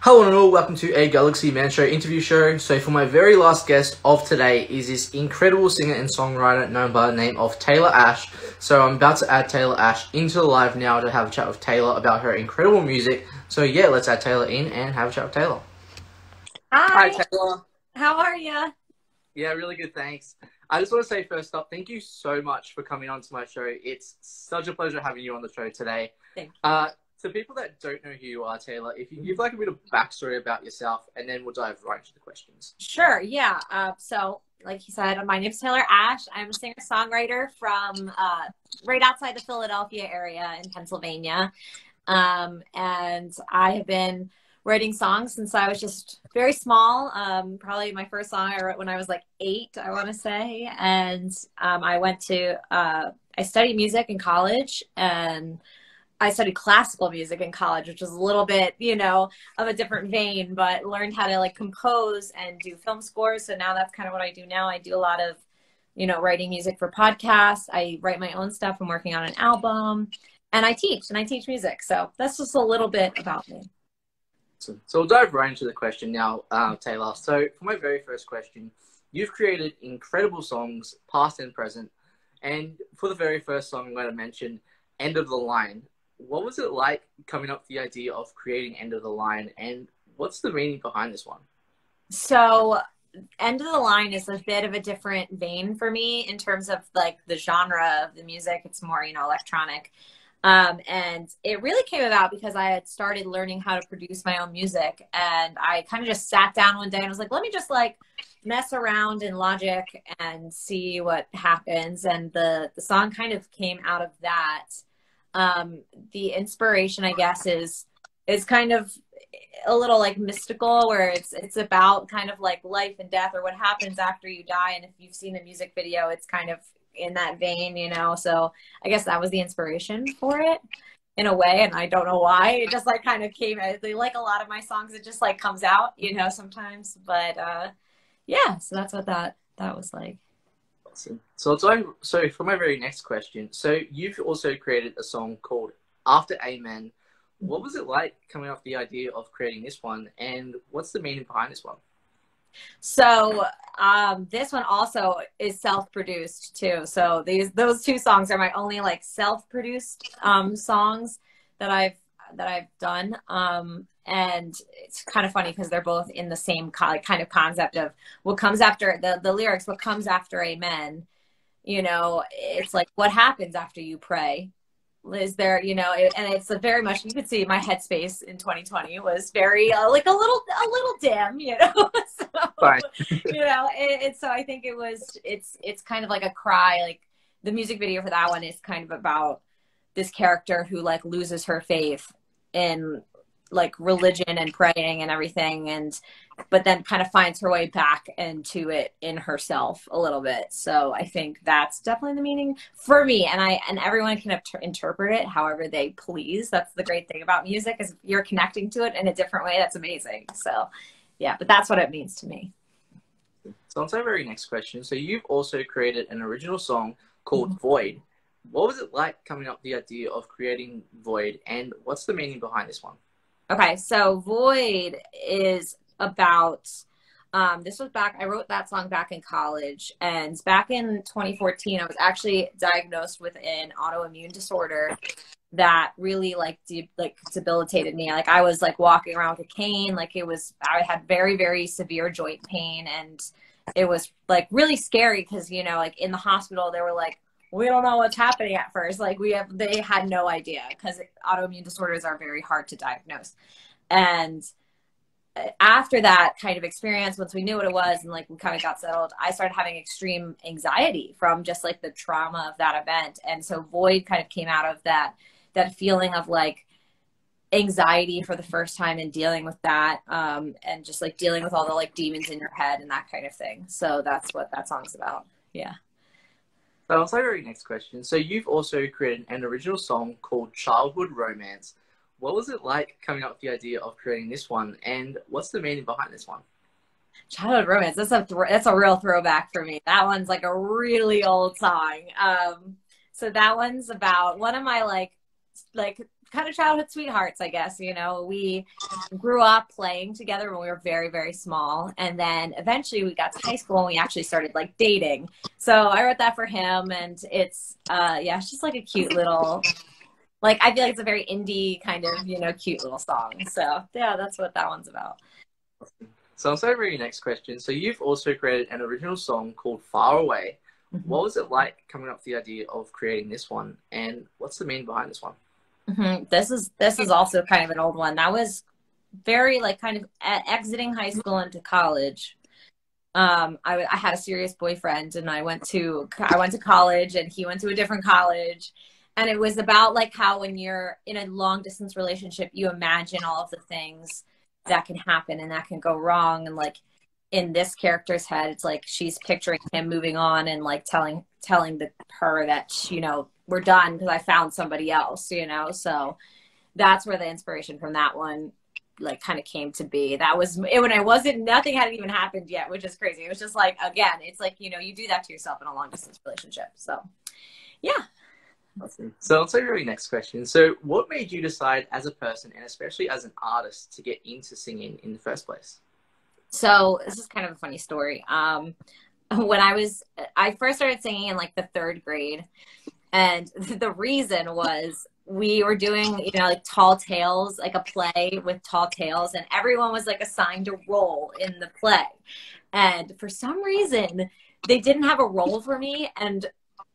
Hello and all, welcome to a Galaxy Man Show interview show. So for my very last guest of today is this incredible singer and songwriter known by the name of Taylor Ash. So I'm about to add Taylor Ash into the live now to have a chat with Taylor about her incredible music. So yeah, let's add Taylor in and have a chat with Taylor. Hi. Hi Taylor. How are you? Yeah, really good, thanks. I just want to say first up, thank you so much for coming on to my show. It's such a pleasure having you on the show today. Thank you. Uh, to people that don't know who you are, Taylor, if you give like a bit of backstory about yourself, and then we'll dive right into the questions. Sure. Yeah. Uh, so, like you said, my name's Taylor Ash. I'm a singer songwriter from uh, right outside the Philadelphia area in Pennsylvania, um, and I have been writing songs since I was just very small. Um, probably my first song I wrote when I was like eight, I want to say, and um, I went to uh, I studied music in college and I studied classical music in college, which was a little bit, you know, of a different vein, but learned how to like compose and do film scores. So now that's kind of what I do now. I do a lot of, you know, writing music for podcasts. I write my own stuff. I'm working on an album and I teach and I teach music. So that's just a little bit about me. So, so we'll dive right into the question now, uh, Taylor. So for my very first question, you've created incredible songs, past and present. And for the very first song I'm going to mention, End of the Line, what was it like coming up with the idea of creating End of the Line, and what's the meaning behind this one? So, End of the Line is a bit of a different vein for me in terms of like the genre of the music. It's more, you know, electronic. Um, and it really came about because I had started learning how to produce my own music. And I kind of just sat down one day and was like, let me just like mess around in Logic and see what happens. And the, the song kind of came out of that um, the inspiration, I guess, is is kind of a little like mystical where it's it's about kind of like life and death or what happens after you die. And if you've seen the music video it's kind of in that vein you know? So i guess that was the inspiration for it in a way. And i don't know why. It just like kind of came they like a lot of my songs it just like comes out you know sometimes. But uh yeah so that's what that that was like So, so, so for my very next question, so you've also created a song called After Amen. What was it like coming off the idea of creating this one, and what's the meaning behind this one? So um, this one also is self-produced too. So these those two songs are my only like self-produced um, songs that I've that I've done. Um, and it's kind of funny because they're both in the same kind of concept of what comes after the the lyrics. What comes after Amen? You know, it's like what happens after you pray. Is there, you know, it, and it's a very much you could see my headspace in 2020 was very uh, like a little a little dim, you know. so, Fine. you know, it, it, so I think it was it's it's kind of like a cry. Like the music video for that one is kind of about this character who like loses her faith in like religion and praying and everything and but then kind of finds her way back into it in herself a little bit. So i think that's definitely the meaning for me and i and everyone can interpret it however they please. That's the great thing about music is you're connecting to it in a different way that's amazing. So yeah but that's what it means to me. So on to our very next question. So you've also created an original song called mm-hmm. void. What was it like coming up with the idea of creating void and what's the meaning behind this one Okay, so Void is about um, this was back i wrote that song back in college and back in 2014 i was actually diagnosed with an autoimmune disorder that really like de- like debilitated me. Like i was like walking around with a cane like it was i had very very severe joint pain and it was like really scary because you know like in the hospital they were like we don't know what's happening at first. Like we have, they had no idea because autoimmune disorders are very hard to diagnose. And after that kind of experience, once we knew what it was and like we kind of got settled, I started having extreme anxiety from just like the trauma of that event. And so Void kind of came out of that, that feeling of like anxiety for the first time and dealing with that. Um, and just like dealing with all the like demons in your head and that kind of thing. So that's what that song's about. Yeah. So I'll our next question. So you've also created an original song called Childhood Romance. What was it like coming up with the idea of creating this one, and what's the meaning behind this one? Childhood Romance. That's a th- that's a real throwback for me. That one's like a really old song. Um, so that one's about one of my like like kind of childhood sweethearts, I guess. You know, we grew up playing together when we were very, very small. And then eventually we got to high school and we actually started like dating. So I wrote that for him. And it's, uh, yeah, it's just like a cute little, like, I feel like it's a very indie kind of, you know, cute little song. So yeah, that's what that one's about. So I'm sorry for your next question. So you've also created an original song called Far Away. Mm-hmm. What was it like coming up with the idea of creating this one, and what's the meaning behind this one? Mm-hmm. This is this is also kind of an old one. That was very like kind of exiting high school into college. Um, I, I had a serious boyfriend, and I went to I went to college, and he went to a different college, and it was about like how when you're in a long distance relationship, you imagine all of the things that can happen and that can go wrong, and like in this character's head, it's like she's picturing him moving on and like telling telling the her that you know we're done because I found somebody else, you know? So that's where the inspiration from that one like kind of came to be. That was it when I wasn't nothing hadn't even happened yet, which is crazy. It was just like again, it's like, you know, you do that to yourself in a long distance relationship. So yeah. Awesome. So let's your next question. So what made you decide as a person and especially as an artist to get into singing in the first place? So this is kind of a funny story. Um when I was I first started singing in like the third grade and the reason was we were doing you know like tall tales like a play with tall tales and everyone was like assigned a role in the play. And for some reason they didn't have a role for me and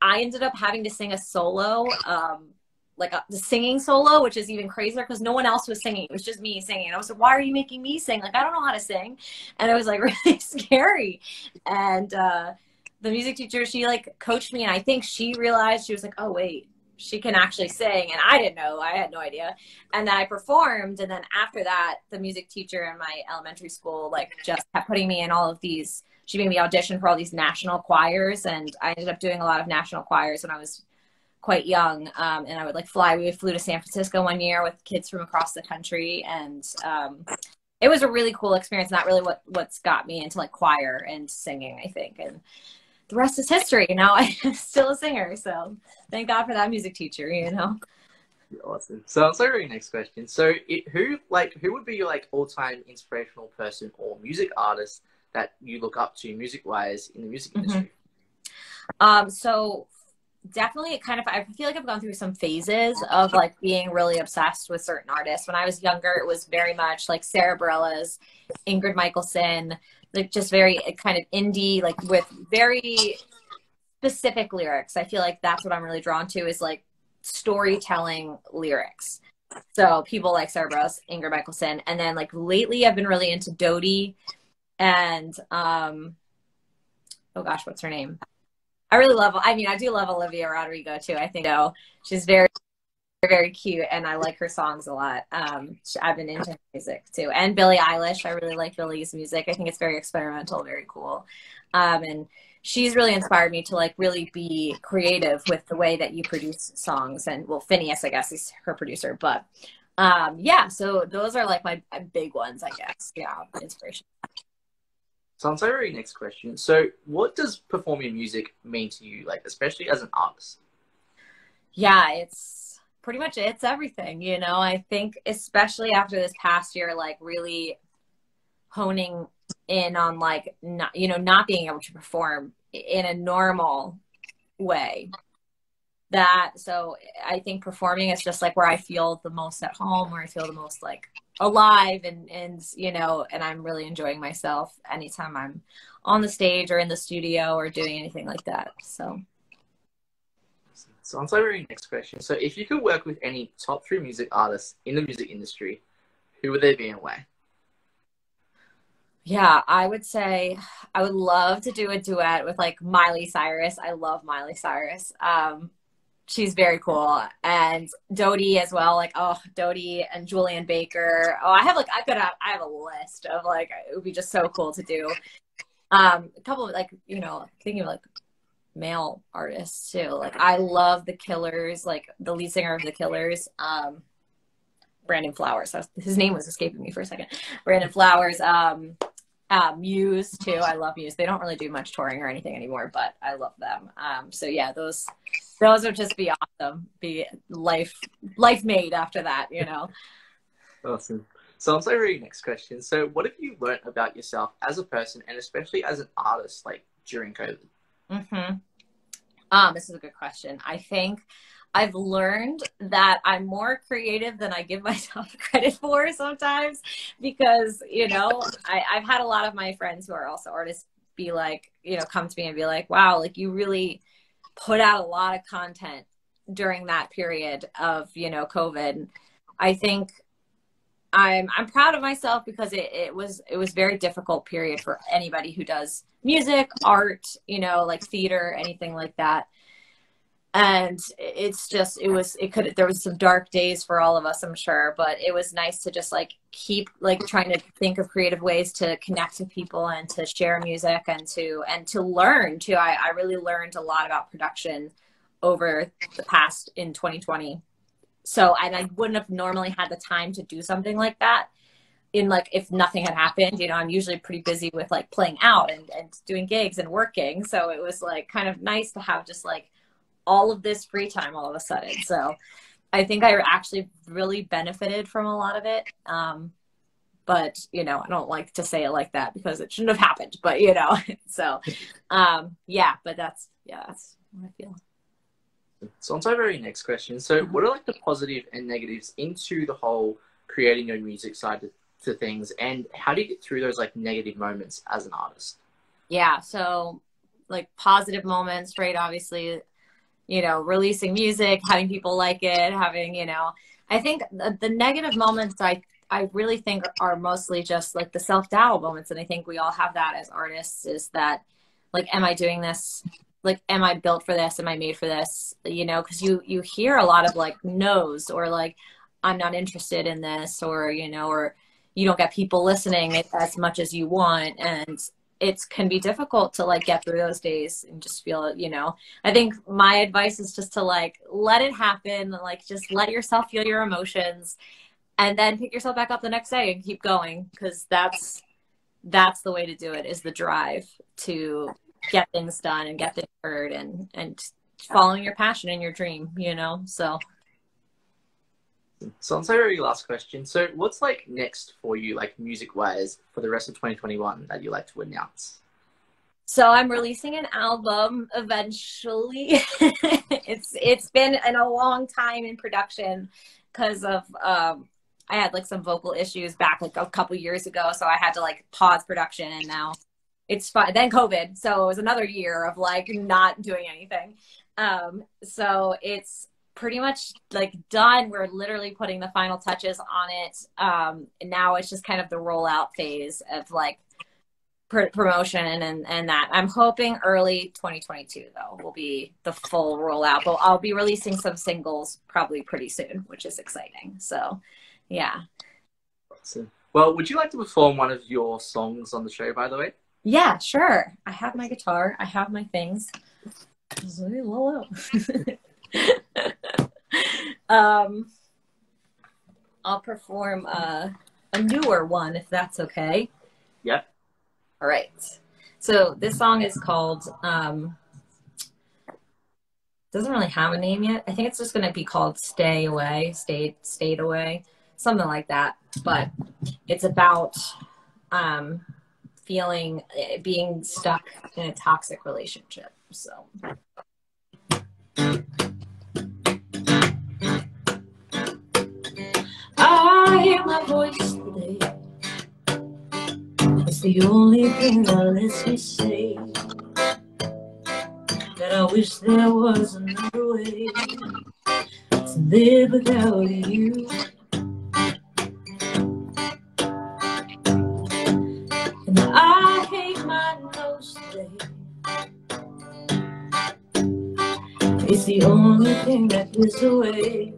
i ended up having to sing a solo um like a, singing solo which is even crazier because no one else was singing. It was just me singing. And i was like why are you making me sing? Like i don't know how to sing. And it was like really scary. And uh the music teacher, she like coached me, and I think she realized she was like, oh wait, she can actually sing, and I didn't know, I had no idea. And then I performed, and then after that, the music teacher in my elementary school like just kept putting me in all of these. She made me audition for all these national choirs, and I ended up doing a lot of national choirs when I was quite young. Um, and I would like fly. We flew to San Francisco one year with kids from across the country, and um, it was a really cool experience. Not really what what's got me into like choir and singing, I think, and the rest is history. Now I'm still a singer, so thank God for that music teacher. You know. Awesome. So, so your next question. So, it, who like who would be your like all time inspirational person or music artist that you look up to music wise in the music mm-hmm. industry? Um. So definitely it kind of i feel like i've gone through some phases of like being really obsessed with certain artists when i was younger it was very much like sara Bareilles ingrid michaelson like just very kind of indie, like with very specific lyrics. I feel like that's what I'm really drawn to is like storytelling lyrics. So people like Bareilles, Ingrid Michaelson, and then like lately I've been really into Dodie and um oh gosh, what's her name? I really love I mean I do love Olivia Rodrigo too. I think she's very very cute and I like her songs a lot. Um, I've been into music too. And Billie Eilish, I really like Billie's music. I think it's very experimental, very cool. Um, and she's really inspired me to like really be creative with the way that you produce songs. And well, Finneas, I guess, is her producer. But um, yeah, so those are like my, big ones, I guess. Yeah, inspiration. So on to our next question. So what does performing music mean to you, like especially as an artist? Yeah, it's pretty much it's everything you know? I think especially after this past year like really honing in on like not you know not being able to perform in a normal way. That so i think performing is just like where i feel the most at home where i feel the most like alive and and you know and i'm really enjoying myself anytime i'm on the stage or in the studio or doing anything like that so so on to our next question. So if you could work with any top three music artists in the music industry, who would they be and why? Yeah, I would say I would love to do a duet with like Miley Cyrus. I love Miley Cyrus. Um, she's very cool, and Dodie as well. Like oh, Dodie and Julien Baker. Oh, I have like I could have I have a list of like it would be just so cool to do. Um, a couple of like you know thinking of like male artists too. Like I love the Killers, like the lead singer of the Killers, um, Brandon Flowers. His name was escaping me for a second. Brandon Flowers, um, uh, Muse too. I love Muse. They don't really do much touring or anything anymore, but I love them. Um, so yeah, those those would just be awesome. Be life life made after that, you know. Awesome. So on to our next question. So what have you learned about yourself as a person and especially as an artist, like during COVID? Mm-hmm. Um, this is a good question. I think I've learned that I'm more creative than I give myself credit for sometimes because, you know, I, I've had a lot of my friends who are also artists be like, you know, come to me and be like, wow, like you really put out a lot of content during that period of, you know, COVID. I think I'm I'm proud of myself because it, it was it was very difficult period for anybody who does music, art, you know, like theater, anything like that. And it's just it was it could there was some dark days for all of us, I'm sure, but it was nice to just like keep like trying to think of creative ways to connect with people and to share music and to and to learn too. I, I really learned a lot about production over the past in 2020 so, and I wouldn't have normally had the time to do something like that in like if nothing had happened. You know, I'm usually pretty busy with like playing out and, and doing gigs and working. So it was like kind of nice to have just like all of this free time all of a sudden. So I think I actually really benefited from a lot of it. Um, but you know, I don't like to say it like that because it shouldn't have happened. But you know, so um, yeah. But that's yeah, that's what I feel. So on to our very next question. So mm-hmm. what are like the positive and negatives into the whole creating your music side to, to things and how do you get through those like negative moments as an artist? Yeah, so like positive moments, right? Obviously, you know, releasing music, having people like it, having, you know, I think the, the negative moments I I really think are mostly just like the self-doubt moments and I think we all have that as artists is that like am I doing this like am i built for this? Am i made for this? You know because you you hear a lot of like no's or like i'm not interested in this or you know or you don't get people listening as much as you want. And it can be difficult to like get through those days and just feel you know. I think my advice is just to like let it happen like just let yourself feel your emotions and then pick yourself back up the next day and keep going because that's that's the way to do it is the drive to get things done and get things heard and and following your passion and your dream you know so. So on to our last question. So what's like next for you like music wise for the rest of 2021 that you like to announce? So i'm releasing an album eventually. It's it's been in a long time in production because of um i had like some vocal issues back like a couple years ago so i had to like pause production and now it's fine. Then COVID, so it was another year of like not doing anything. Um, so it's pretty much like done. We're literally putting the final touches on it. Um, and now it's just kind of the rollout phase of like pr- promotion and, and that. I'm hoping early 2022 though will be the full rollout. But I'll be releasing some singles probably pretty soon, which is exciting. So, yeah. Awesome. Well, would you like to perform one of your songs on the show, by the way? Yeah, sure. I have my guitar. I have my things. um, I'll perform uh, a newer one if that's okay. Yep. All right. So this song is called. Um, doesn't really have a name yet. I think it's just going to be called "Stay Away," "Stayed," "Stayed Away," something like that. But it's about um, feeling eh, being stuck in a toxic relationship. So. I hear my voice today. It's the only thing that lets me say that I wish there was another way to live without you. The only thing that gives away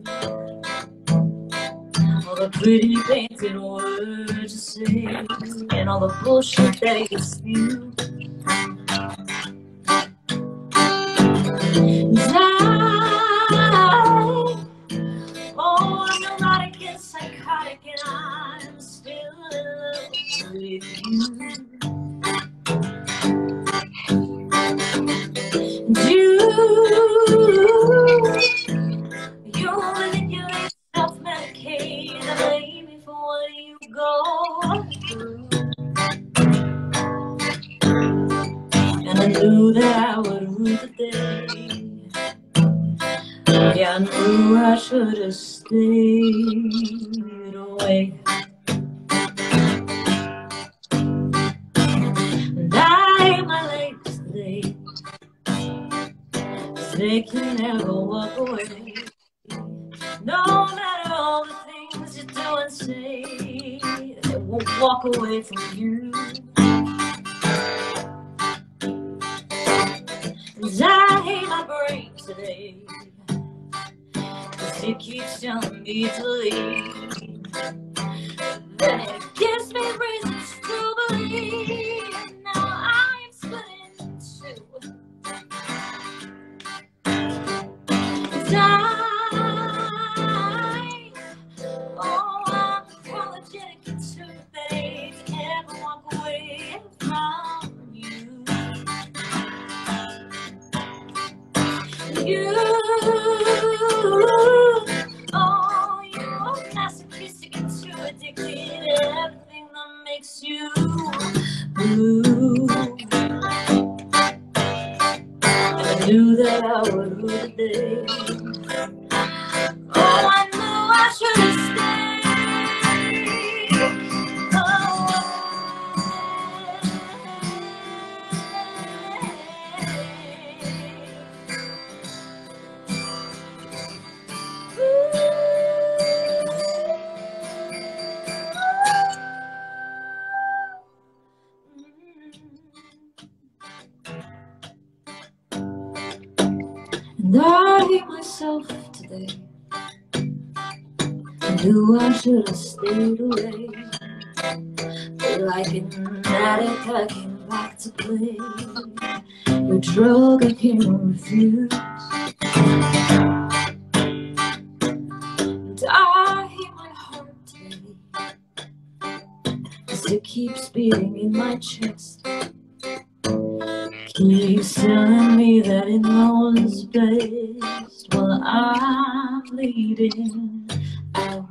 all the pretty painted words you say and all the bullshit that you spew. Say, they won't walk away from you. Cause I hate my brain today. Cause it keeps telling me to leave. Myself. I knew I should have stayed away. But like an addict, I came back to play. Your drug I can't refuse. And I hate my heart today. Cause it keeps beating in my chest. Keeps telling me that it knows best Well, I'm bleeding out.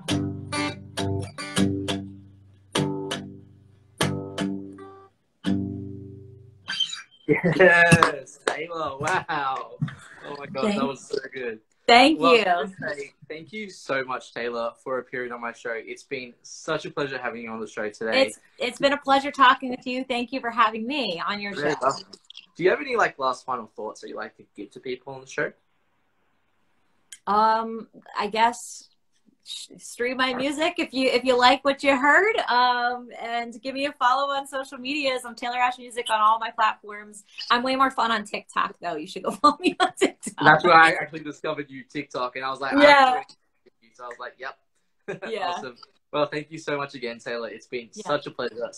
Yes, Taylor. Wow. Oh my god, Thank- that was so good. Thank Well, you. Say thank you so much, Taylor, for appearing on my show. It's been such a pleasure having you on the show today. It's it's been a pleasure talking with you. Thank you for having me on your show. Do you have any like last final thoughts that you like to give to people on the show? Um, I guess stream my music if you if you like what you heard. Um, and give me a follow on social medias. I'm Taylor Ash Music on all my platforms. I'm way more fun on TikTok though. You should go follow me on TikTok. That's where I actually discovered you TikTok, and I was like, Yeah. So I was like, yep. Yeah. awesome. Well, thank you so much again, Taylor. It's been Yeah. such a pleasure.